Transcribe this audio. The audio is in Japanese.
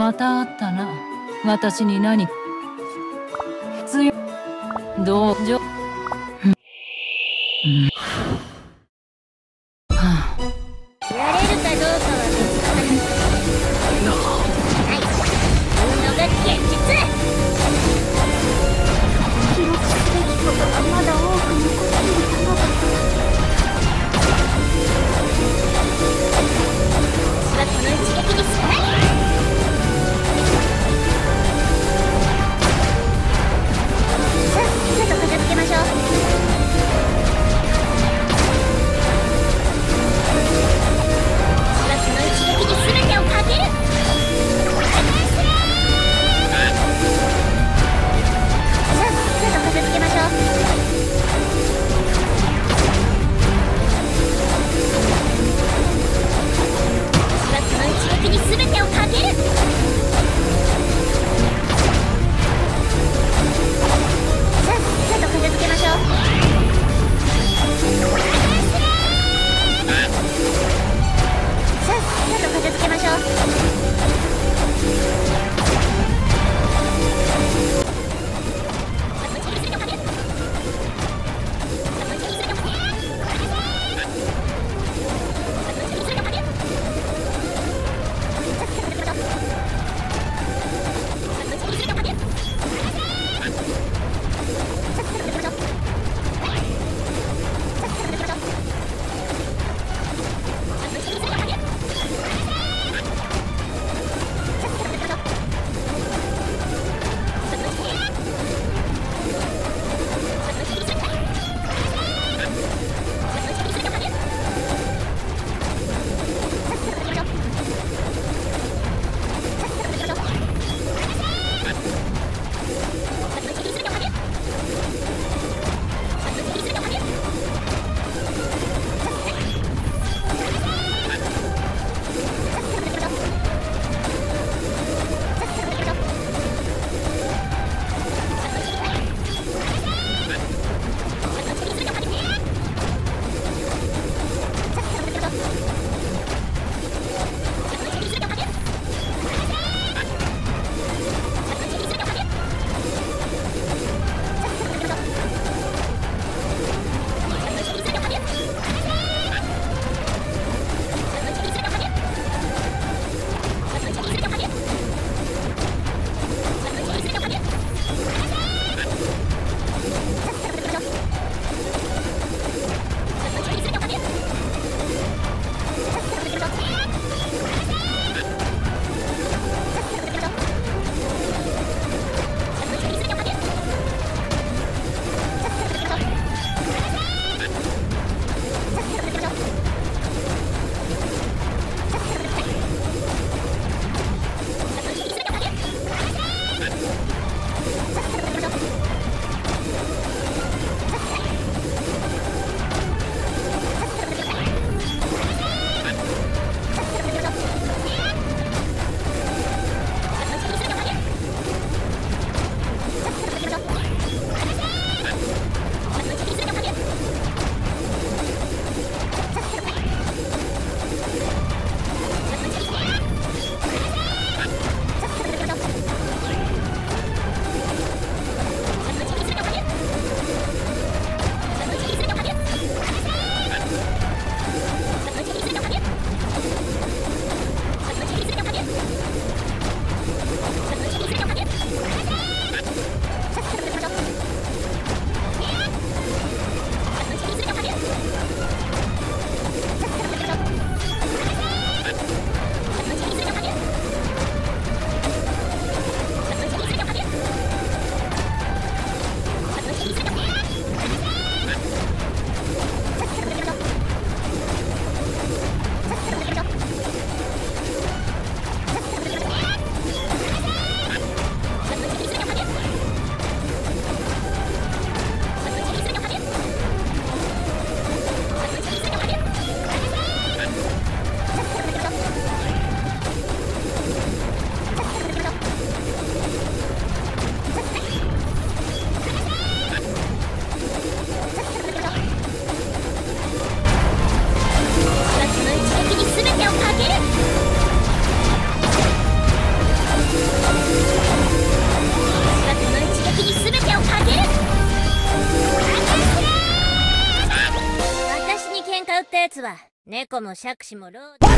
また会ったな。私に何？強、同情。に全てをかける。やつは猫も杓子もロー